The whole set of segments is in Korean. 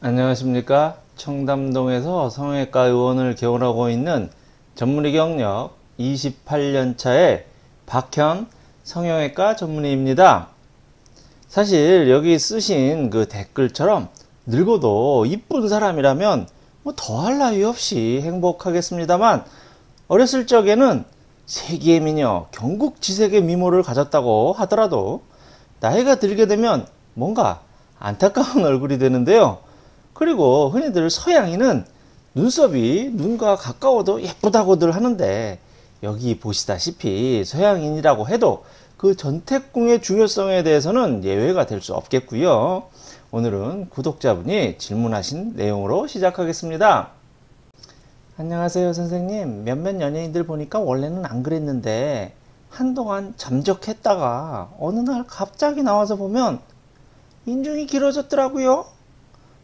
안녕하십니까? 청담동에서 성형외과 의원을 개원하고 있는 전문의 경력 28년차의 박현 성형외과 전문의입니다. 사실 여기 쓰신 그 댓글처럼 늙어도 이쁜 사람이라면 뭐 더할 나위 없이 행복하겠습니다만 어렸을 적에는 세기의 미녀 경국지색의 미모를 가졌다고 하더라도 나이가 들게 되면 뭔가 안타까운 얼굴이 되는데요 그리고 흔히들 서양인은 눈썹이 눈과 가까워도 예쁘다고들 하는데 여기 보시다시피 서양인이라고 해도 그 전태궁의 중요성에 대해서는 예외가 될 수 없겠고요. 오늘은 구독자분이 질문하신 내용으로 시작하겠습니다. 안녕하세요 선생님 몇몇 연예인들 보니까 원래는 안 그랬는데 한동안 잠적했다가 어느 날 갑자기 나와서 보면 인중이 길어졌더라고요.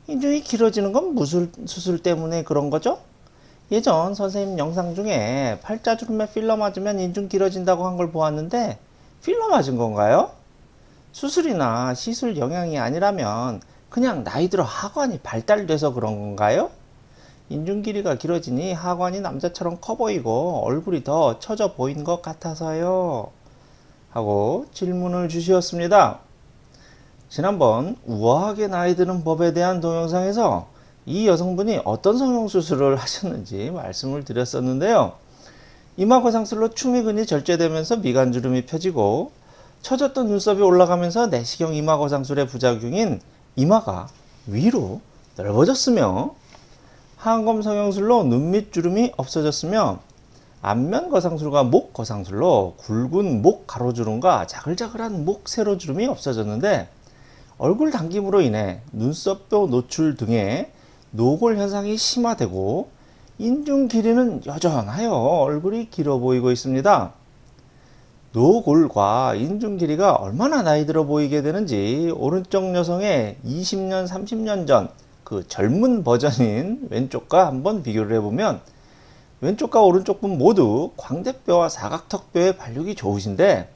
인중이 길어지는 건 무슨 수술 때문에 그런 거죠? 예전 선생님 영상 중에 팔자주름에 필러 맞으면 인중 길어진다고 한 걸 보았는데 필러 맞은 건가요? 수술이나 시술 영향이 아니라면 그냥 나이 들어 하관이 발달돼서 그런 건가요? 인중 길이가 길어지니 하관이 남자처럼 커 보이고 얼굴이 더 처져 보이는 것 같아서요. 하고 질문을 주셨습니다. 지난번 우아하게 나이 드는 법에 대한 동영상에서 이 여성분이 어떤 성형수술을 하셨는지 말씀을 드렸었는데요. 이마거상술로 추미근이 절제되면서 미간주름이 펴지고 처졌던 눈썹이 올라가면서 내시경 이마거상술의 부작용인 이마가 위로 넓어졌으며 하안검 성형술로 눈밑 주름이 없어졌으며 안면 거상술과 목 거상술로 굵은 목 가로주름과 자글자글한 목 세로주름이 없어졌는데 얼굴 당김으로 인해 눈썹뼈 노출 등의 노골 현상이 심화되고 인중 길이는 여전하여 얼굴이 길어 보이고 있습니다. 노골과 인중 길이가 얼마나 나이 들어 보이게 되는지 오른쪽 여성의 20년, 30년 전 그 젊은 버전인 왼쪽과 한번 비교를 해보면 왼쪽과 오른쪽 분 모두 광대뼈와 사각턱뼈의 발육이 좋으신데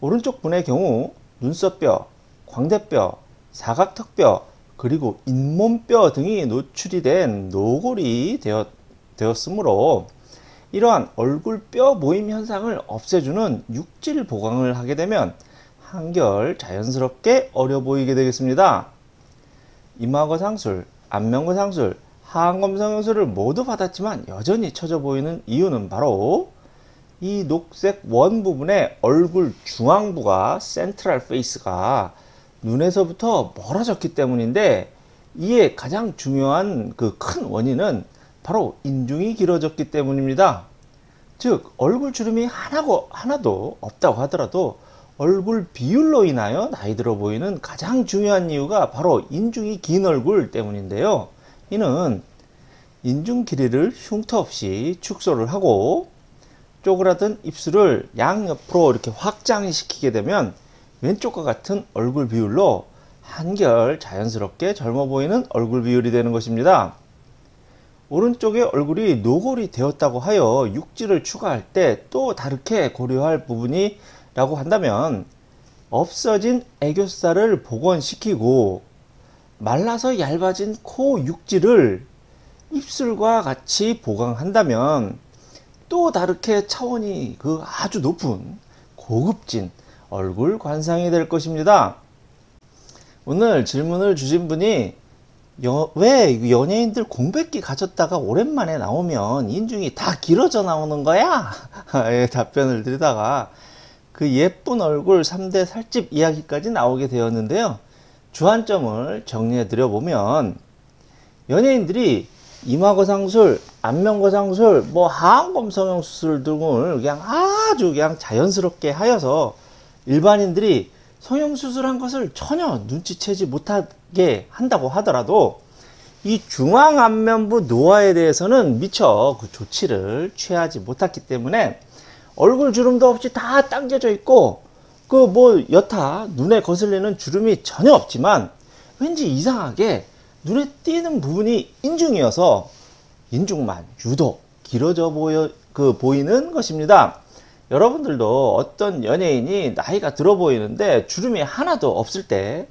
오른쪽 분의 경우 눈썹뼈, 광대뼈, 사각턱뼈, 그리고 잇몸뼈 등이 노출이 된 노골이 되었, 되었으므로 이러한 얼굴뼈 모임 현상을 없애주는 육질 보강을 하게 되면 한결 자연스럽게 어려 보이게 되겠습니다. 이마거 상술, 안면거 상술, 하안검 성형술을 모두 받았지만 여전히 처져 보이는 이유는 바로 이 녹색 원 부분의 얼굴 중앙부가 central face가 눈에서부터 멀어졌기 때문인데 이에 가장 중요한 그 큰 원인은 바로 인중이 길어졌기 때문입니다. 즉 얼굴 주름이 하나고, 하나도 없다고 하더라도 얼굴 비율로 인하여 나이 들어 보이는 가장 중요한 이유가 바로 인중이 긴 얼굴 때문인데요. 이는 인중 길이를 흉터 없이 축소를 하고 쪼그라든 입술을 양옆으로 이렇게 확장시키게 되면 왼쪽과 같은 얼굴 비율로 한결 자연스럽게 젊어 보이는 얼굴 비율이 되는 것입니다. 오른쪽의 얼굴이 노골이 되었다고 하여 육지를 추가할 때 또 다르게 고려할 부분이라고 한다면 없어진 애교살을 복원시키고 말라서 얇아진 코 육지를 입술과 같이 보강한다면 또 다르게 차원이 그 아주 높은 고급진 얼굴 관상이 될 것입니다. 오늘 질문을 주신 분이 여, 왜 연예인들 공백기 가졌다가 오랜만에 나오면 인중이 다 길어져 나오는 거야? 예, 답변을 드리다가 그 예쁜 얼굴 3대 살집 이야기까지 나오게 되었는데요. 주안점을 정리해 드려 보면 연예인들이 이마거상술, 안면거상술, 뭐 하안검 성형수술 등을 그냥 아주 그냥 자연스럽게 하여서 일반인들이 성형수술한 것을 전혀 눈치채지 못하게 한다고 하더라도 이 중앙안면부 노화에 대해서는 미처 그 조치를 취하지 못했기 때문에 얼굴 주름도 없이 다 당겨져 있고 그 뭐 여타 눈에 거슬리는 주름이 전혀 없지만 왠지 이상하게 눈에 띄는 부분이 인중이어서 인중만 유독 길어져 보여 그 보이는 것입니다. 여러분들도 어떤 연예인이 나이가 들어 보이는데 주름이 하나도 없을 때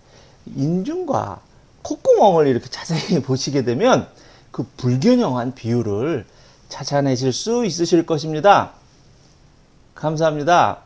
인중과 콧구멍을 이렇게 자세히 보시게 되면 그 불균형한 비율을 찾아내실 수 있으실 것입니다. 감사합니다.